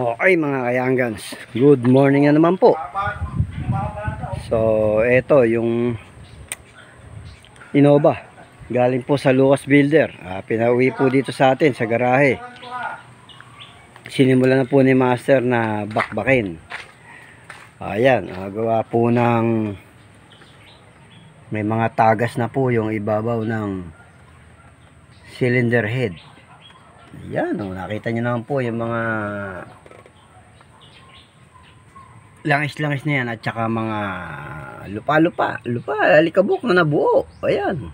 Okay mga kayanggans, good morning na naman po. So, eto yung Innova. Galing po sa Lucas Builder. Ah, pinauwi po dito sa atin sa garahe. Sinimula na po ni Master na bakbakin. Ayan, ah, gawa po ng may mga tagas na po yung ibabaw ng cylinder head. Yan, oh, nakita nyo naman po yung mga langis-langis na yan at saka mga lupa-lupa, lupa, alikabok na nabuo. Ayan.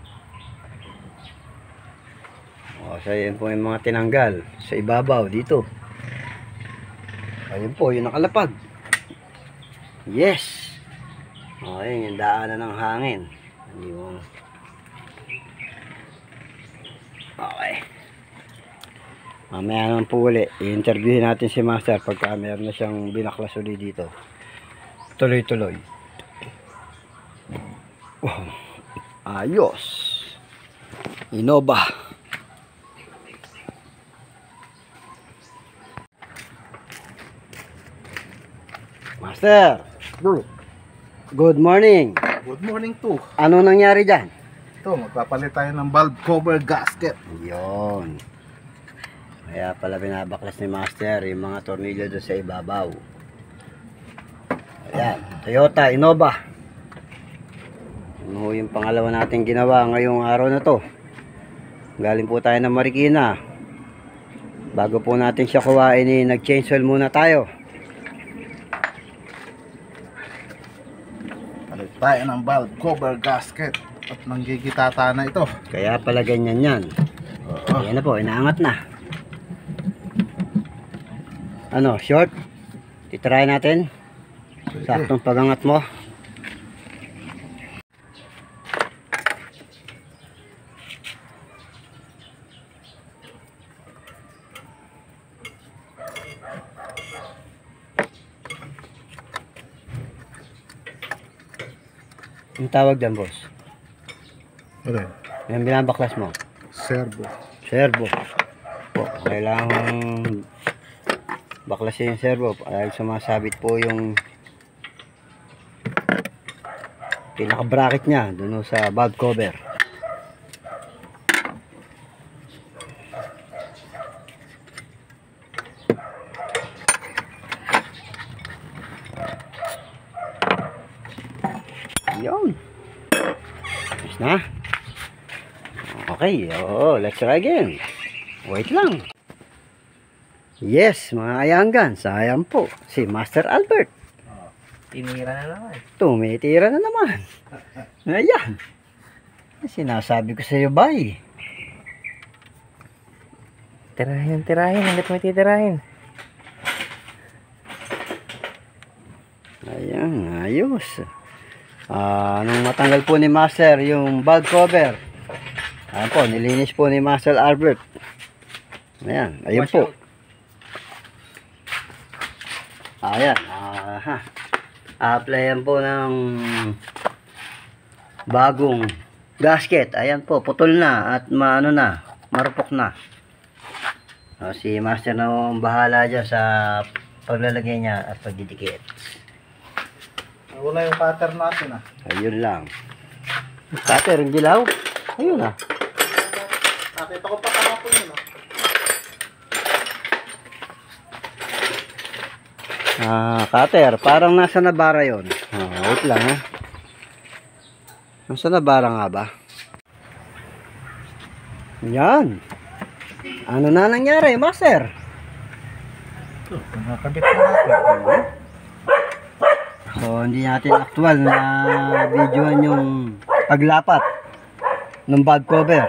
O, so yan po yung mga tinanggal sa ibabaw dito. Ayun po, yung nakalapag. Yes. O, ayun, yung daanan ng hangin. Yung... Okay. Mamaya naman po uli, i-interviewin natin si Master pagka meron na siyang binaklas uli dito. Tuloy-tuloy. Wow. Ayos. Innova. Master. Good morning. Good morning to. Ano nangyari dyan? Ito, magpapalit tayo ng valve cover gasket. Yon. Kaya pala binabaklas ni Master yung mga tornilyo doon sa ibabaw. Ayan, Toyota Innova. Ano yung pangalawa natin ginawa ngayong araw na to. Galing po tayo ng Marikina. Bago po natin siya kuhain, eh, nag-change oil muna tayo. Palit tayo ng valve cover gasket. At nanggigitata na ito. Kaya pala ganyan yan. Oo. Ayan na po, inaangat na. Ano, short? Titry natin. Saktong pagangat mo. Yung tawag dyan, boss. Ano yun? Yung binabaklas mo. Servo. Servo. Po, kailangan baklasin yung servo dahil sumasabit po yung pinaka-bracket niya doon sa valve cover. Yun. Ayos na. Okay, oo, let's try again. Wait lang. Yes, mga ayanggan, sayang po. Si Master Albert. Tinira na naman. Tumitira na naman. Ayan. Sinasabi ko sa iyo, bay. Tirahin, tirahin. Hanggat may titirahin. Ayan, ayos. Ah, nung matanggal po ni Master yung bag cover. Ayan po, nilinis po ni Master Albert. Ayan, ayun Wash po. out. Ayan, aha. Applyan po ng bagong gasket. Ayan po, putol na at maano na, marupok na. Ah, si Master na bahala dyan sa paglalagay niya at pagdidikit. Wala yung pattern natin ah. Ayun lang. Cutter, yung dilaw. Ayun ah. Nakita ko pa kahapon yun ah. Ah, cutter. Parang nasa nabara yon. Ah, wait lang ha. Nasa nabara nga ba? Yan. Ano na nangyari, master? Ito, nakakabit na natin. So, hindi natin actual na videoan yung paglapat ng bag cover.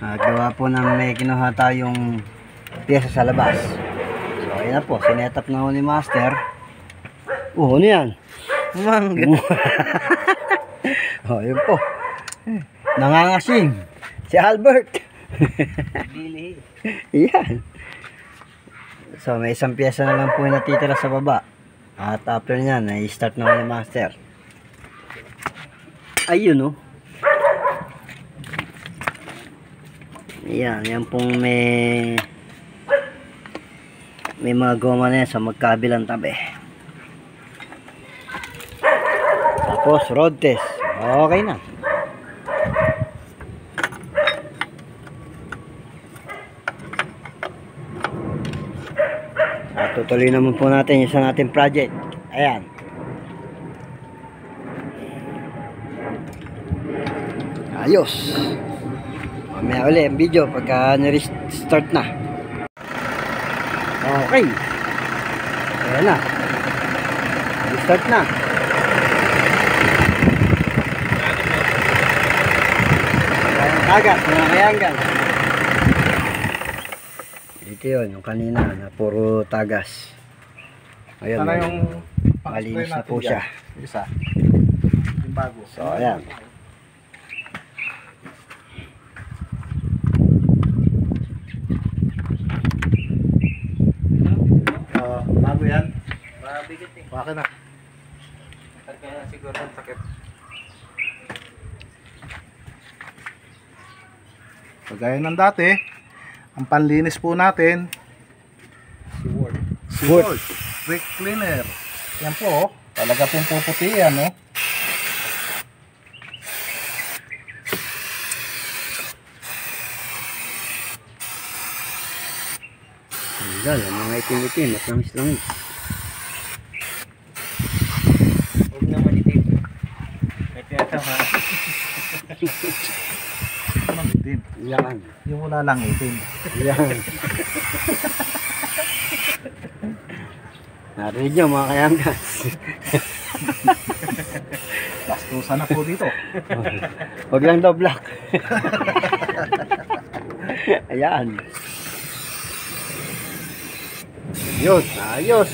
Ah, gawa po ng may kinuha tayong pyesa sa labas. Ayun na po. Sinet up na ho ni Master. Oh, ano yan? Mangga. oh, yun po. Nangangasing. Si Albert. Dili. Yan. So, may isang pyesa na lang po yung natitira sa baba. At after niyan, na-start na ako ni Master. Ayun, oh. Yan, yan pong may may mga goma na sa magkabilang tabi. Tapos road test. Okay na. At tutuloy naman po natin yung sa nating project. Ayan. Ayos. Mamaya uli ang video pagka nirestart na. Okay. Ayan na. Restart na. Ayan, Tagas, mga kayanggan. Ito yun, yung kanina na puro tagas. Ayun, Sana yung malinis na po siya. Isa. Yung bago. So, ayan. Ah, bago yan. Mabigat eh. Bakit na? Kaya siguro ang takip. Kagaya ng dati, ang panlinis po natin, si Word. Si Word. Brake cleaner. Yan po, oh. talaga pong puputi yan, oh. Tanggal, ang mga itim-itim at langis-langis. Huwag naman itim. May tinatama. Anong itim? Yan. Yung wala lang itim. Yan. Narinig nyo mga kayanggas. Bastusan na po dito. Huwag lang daw black. Ayan. Ayos, ayos.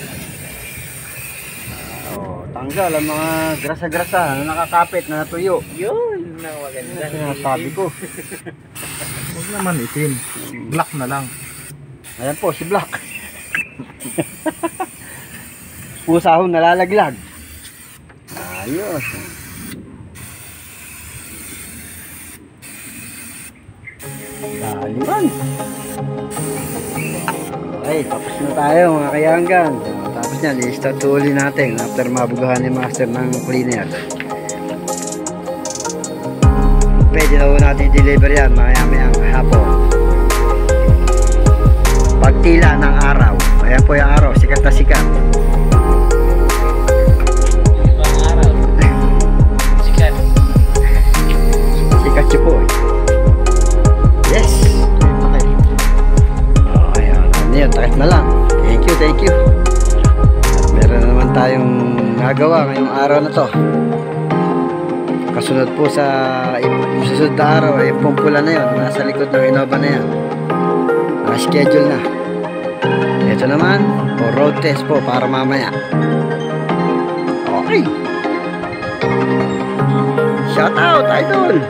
Oh, tanggal ang mga grasa-grasa na nakakapit na natuyo. Yun na maganda. Sinasabi ko. Naman itim. Black na lang. Ayan po, si Black. Pusa ho nalalaglag. Ayos. Daliman. Okay, tapos na tayo mga kayanggan. Tapos yan, i-start uli natin after mabugahan ni Master ng cleaner. Pwede na natin i-deliver yan. Maya-mayang hapon. Pagtila ng araw. Ayan po yung araw, sikat na sikat. Thank you, thank you. At meron na naman tayong nagawa ngayong araw na to. Kasunod po sa susunod na araw ay pumpula na yun. Nasa likod ng Innova na yan. Naka-schedule na. Ito naman, po road test po para mamaya. Okay. Shout out, idol!